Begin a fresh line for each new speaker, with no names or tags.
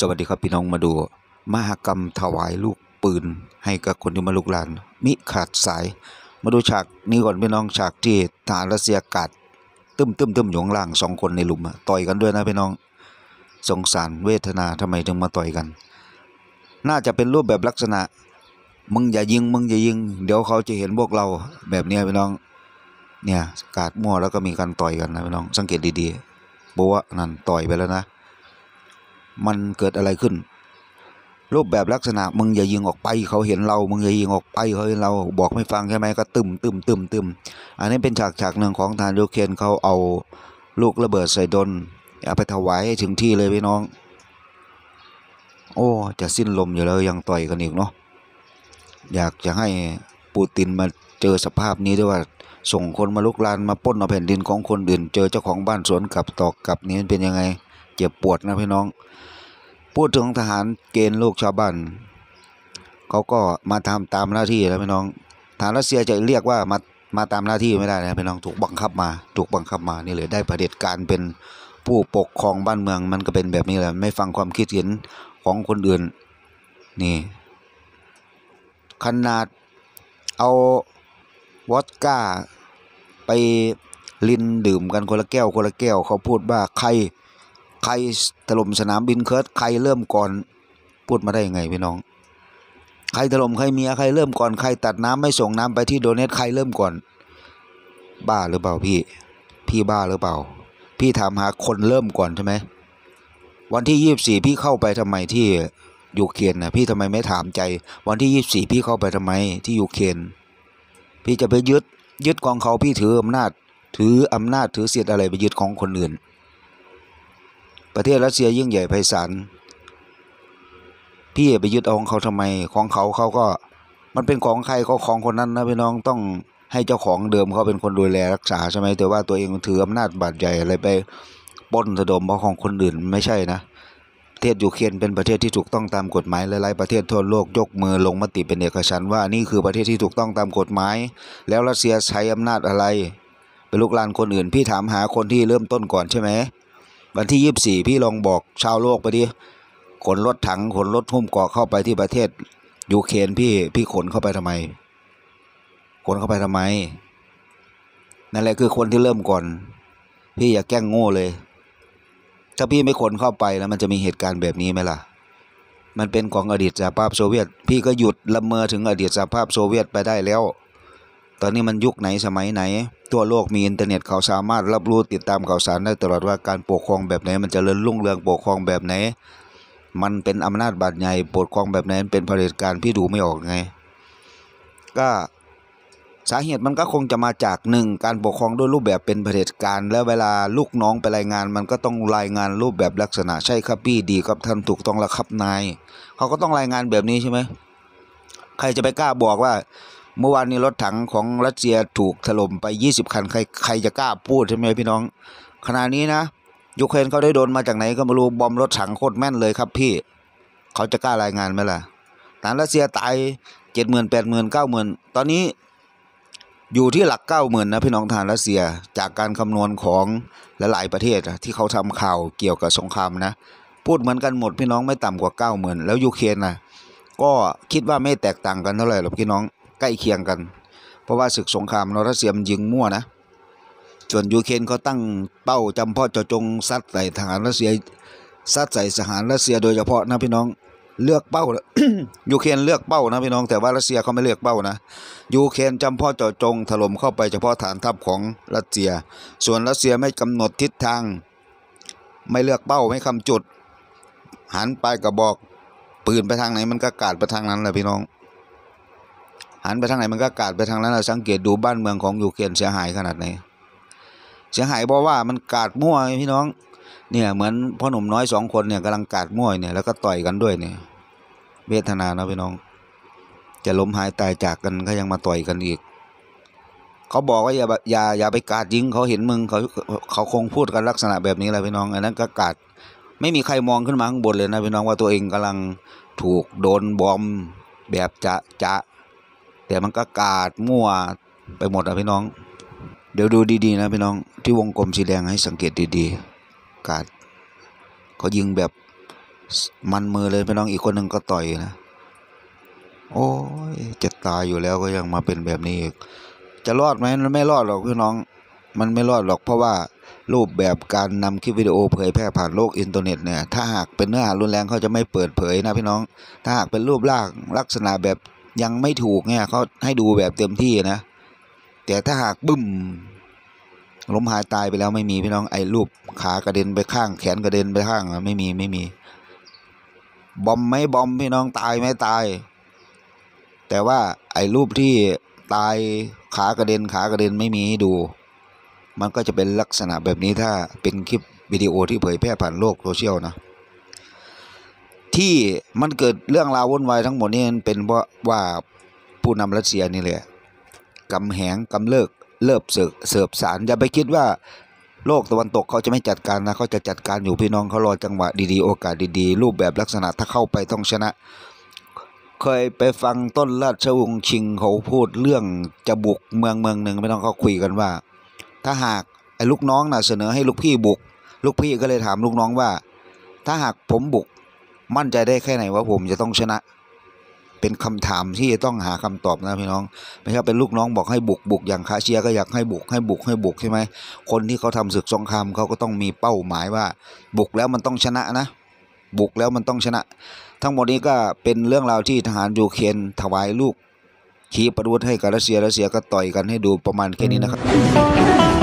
สวัสดีครับพี่น้องมาดู มหกรรมถวายลูกปืน ให้กับคนที่มาลุกลาน มิขาดสาย มาดูฉากนี้ก่อนพี่น้องฉากที่ทหารรัสเซียกัดตึมตึมตึมอยู่ข้างล่างสองคนในหลุมต่อยกันด้วยนะพี่น้อง สงสารเวทนาทำไมถึงมาต่อยกัน น่าจะเป็นรูปแบบลักษณะ มึงอย่ายิงมึงอย่ายิง เดี๋ยวเขาจะเห็นพวกเราแบบนี้พี่น้อง เนี่ยกาดมั่วแล้วก็มีการต่อยกันนะพี่น้องสังเกตดีๆโบะนั่นต่อยไปแล้วนะ มันเกิดอะไรขึ้น รูปแบบลักษณะมึงอย่ายิงออกไป เขาเห็นเรา มึงอย่ายิงออกไปเขาเห็นเราบอกไม่ฟังใช่ไหมก็ตึมตึมตึมตึมอันนี้เป็นฉากฉากหนึ่งของทารยูเคนเขาเอาลูกระเบิดใส่ดนเอาไปถวายให้ถึงที่เลยพี่น้อง โอ้จะสิ้นลมอยู่แล้วยังต่อยกันอีกเนาะอยากจะให้ปูตินมาเจอสภาพนี้ด้วยว่าส่งคนมาลุกลานมาป้นเอาแผ่นดินของคนอื่น เจอเจ้าของบ้านสวนกลับตอกกลับนี้เป็นยังไง เจ็บปวดนะพี่น้อง พูดถึงทหารเกณฑ์ลูกชาวบ้านเขาก็มาทำตามหน้าที่แล้วพี่น้องทหารรัสเซียจะเรียกว่ามามาตามหน้าที่ไม่ได้นะพี่น้องถูกบังคับมาถูกบังคับมานี่เลยได้เผด็จการเป็นผู้ปกครองบ้านเมืองมันก็เป็นแบบนี้แหละไม่ฟังความคิดเห็นของคนอื่นนี่ขนาดเอาวอดก้าไปลินดื่มกันคนละแก้วคนละแก้วเขาพูดว่าใคร ใครถล่มสนามบินเคิร์ดใครเริ่มก่อนพูดมาได้ยังไงพี่น้อง ใครถล่มใครเมียใครเริ่มก่อนใครตัดน้ำไม่ส่งน้ำไปที่โดเนทใครเริ่มก่อน บ้าหรือเปล่าพี่ พี่บ้าหรือเปล่า พี่ถามหาคนเริ่มก่อนใช่ไหมวันที่ยี่บสี่พี่เข้าไปทำไมที่ยูเครนนะพี่ทำไมไม่ถามใจ วันที่ยี่บสี่พี่เข้าไปทำไมที่ยูเครนพี่จะไปยึดยึดของเขาพี่ถืออำนาจ ถืออำนาจถือเสียดอะไรไปยึดของคนอื่น ประเทศรัสเซียยิ่งใหญ่ไพศาลพี่ไปยึดเอาของเขาทำไมของเขาเขาก็ มันเป็นของใครก็ของคนนั้นนะพี่น้องต้องให้เจ้าของเดิมเขาเป็นคนดูแลรักษาใช่ไหมแต่ว่าตัวเองถืออำนาจบาดใหญ่อะไรไปปล้นสะดมเพราะของคนอื่นไม่ใช่นะประเทศยูเครนเป็นประเทศที่ถูกต้องตามกฎหมายหลายๆประเทศทั่วโลกยกมือลงมติเป็นเอกฉันว่านี่คือประเทศที่ถูกต้องตามกฎหมาย แล้วรัสเซียใช้อำนาจอะไรไปลุกลานคนอื่นพี่ถามหาคนที่เริ่มต้นก่อนใช่ไหม วันที่ยี่สิบสี่พี่ลองบอกชาวโลกไปดิขนรถถังขนรถหุ้มเกาะเข้าไปที่ประเทศยูเครนพี่พี่ขนเข้าไปทำไม ขนเข้าไปทำไม นั่นแหละคือคนที่เริ่มก่อน พี่อย่าแกล้งโง่เลย ถ้าพี่ไม่ขนเข้าไปแล้วมันจะมีเหตุการณ์แบบนี้ไหมล่ะ มันเป็นของอดีตสหภาพโซเวียต พี่ก็หยุดละเมอถึงอดีตสหภาพโซเวียตไปได้แล้ว ตอนนี้มันยุคไหนสมัยไหน ทั่วโลกมีอินเทอร์เน็ตเขาสามารถรับรู้ติดตามข่าวสารได้ตลอดว่าการปกครองแบบไหน มันเจริญรุ่งเรืองปกครองแบบไหน มันเป็นอำนาจบาตรใหญ่ปกครองแบบไหนเป็นเผด็จการพี่ดูไม่ออกไง ก็สาเหตุมันก็คงจะมาจากหนึ่งการปกครองด้วยรูปแบบเป็นเผด็จการ แล้วเวลาลูกน้องไปรายงาน มันก็ต้องรายงานรูปแบบลักษณะใช่ครับพี่ดีครับท่านถูกต้องแล้วครับนายเขาก็ต้องรายงานแบบนี้ใช่ไหมใครจะไปกล้าบอกว่า เมื่อวานนี้รถถังของรัสเซียถูกถล่มไป 20 คัน ใครใครจะกล้าพูดใช่ไหมพี่น้อง ขณะนี้นะยูเครนเขาได้โดนมาจากไหนก็ไม่รู้บอมรถถังโคตรแม่นเลยครับพี่ เขาจะกล้ารายงานไหมล่ะฐานรัสเซียตายเจ็ดหมื่นแปดหมื่นเก้าหมื่นตอนนี้อยู่ที่หลักเก้าหมื่นนะพี่น้องทารรัสเซียจากการคำนวณของหลายๆประเทศที่เขาทำข่าวเกี่ยวกับสงครามนะ พูดเหมือนกันหมดพี่น้องไม่ต่ำกว่าเก้าหมื่นแล้วยูเครนนะก็คิดว่าไม่แตกต่างกันเท่าไหร่หรอกพี่น้อง ใกล้เคียงกัน เพราะว่าศึกสงครามนรัสเซียมนยิงมั่วนะ ส่วนยูเครนเขาตั้งเป้าจำเพาะเจาะจงซัดใส่ทหารรัสเซียซัดใส่ทหารรัสเซียโดยเฉพาะนะพี่น้องเลือกเป้ายูเครนเลือกเป้านะพี่น้องแต่ว่ารัสเซียเขาไม่เลือกเป้านะยูเครนจำเพาะเจาะจงถล่มเข้าไปเฉพาะฐานทัพของรัสเซีย ส่วนรัสเซียไม่กำหนดทิศทาง ไม่เลือกเป้าไม่คำจุด หันไปกระบอกปืนไปทางไหนมันก็กราดไปทางนั้นแหละพี่น้อง หันไปทางไหนมันก็กราดไปทางนั้นเราสังเกตดูบ้านเมืองของยูเครนเสียหายขนาดไหนเสียหายเพราะว่ามันกาดมั่วพี่น้องเนี่ยเหมือนพ่อหนุ่มน้อยสองคนเนี่ยกำลังกาดมั่วเนี่ยแล้วก็ต่อยกันด้วยเนี่ยเวทนานะพี่น้อง จะล้มหายตายจากกันก็ยังมาต่อยกันอีก เขาบอกว่าอย่าอย่าอย่าไปกาดยิงเขาเห็นมึงเขาเขาคงพูดกันลักษณะแบบนี้แหละพี่น้องอันนั้นก็กาดไม่มีใครมองขึ้นมาข้างบนเลยนะพี่น้องว่าตัวเองกำลังถูกโดนบอมแบบจะจะ แต่มันก็กาดมั่วไปหมดอะพี่น้อง เดี๋ยวดูดีๆนะพี่น้องที่วงกลมสีแดงให้สังเกตดีๆ กาดเขายิงแบบมันมือเลยพี่น้องอีกคนหนึ่งก็ต่อยนะ โอ้ยจะตายอยู่แล้วก็ยังมาเป็นแบบนี้อีก จะรอดไหมมันไม่รอดหรอกพี่น้อง มันไม่รอดหรอกเพราะว่ารูปแบบการนำคลิปวิดีโอเผยแพร่ผ่านโลกอินเทอร์เน็ตเนี่ยถ้าหากเป็นเนื้อหารุนแรงเขาจะไม่เปิดเผยนะพี่น้อง ถ้าหากเป็นรูปร่างลักษณะแบบ ยังไม่ถูกเนี่ยเขาให้ดูแบบเต็มที่นะ แต่ถ้าหากบึ้มล้มหายตายไปแล้วไม่มีพี่น้องไอ้รูปขากระเด็นไปข้างแขนกระเด็นไปข้างอะไม่มีไม่มี บอมไหม่บอมพี่น้องตายไหม่ตาย แต่ว่าไอ้รูปที่ตายขากระเด็นขากระเด็นไม่มีให้ดู มันก็จะเป็นลักษณะแบบนี้ถ้าเป็นคลิปวิดีโอที่เผยแพร่ผ่านโลกโซเชียลนะ ที่มันเกิดเรื่องราววุ่นวายทั้งหมดนี่มันเป็นเพราะว่าผู้นำรัสเซียนี่แหละกำแหงกำเลิกเลิบเสิร์ฟเสิร์ฟสารอย่าไปคิดว่าโลกตะวันตกเขาจะไม่จัดการนะเขาจะจัดการอยู่พี่น้องเขารอจังหวะดีๆ โอกาสดีๆ รูปแบบลักษณะถ้าเข้าไปต้องชนะ เคยไปฟังต้นราชวงศ์ชิงเขาพูดเรื่องจะบุกเมืองเมืองหนึ่งไม่ต้องเขาคุยกันว่า ถ้าหากไอ้ลูกน้องน่ะเสนอให้ลูกพี่บุก ลูกพี่ก็เลยถามลูกน้องว่า ถ้าหากผมบุก มั่นใจได้แค่ไหนว่าผมจะต้องชนะ เป็นคำถามที่จะต้องหาคำตอบนะพี่น้องไม่ใช่เป็นลูกน้องบอกให้บุกบุกอย่างคาเชียก็อยากให้บุกให้บุกให้บุกใช่ไหมคนที่เขาทำศึกสงครามเขาก็ต้องมีเป้าหมายว่า บุกแล้วมันต้องชนะนะ บุกแล้วมันต้องชนะ ทั้งหมดนี้ก็เป็นเรื่องราวที่ทหารยูเครนถวายลูกขีปนาวุธให้กับรัสเซียรัสเซียก็ต่อยกันให้ดูประมาณแค่นี้นะครับ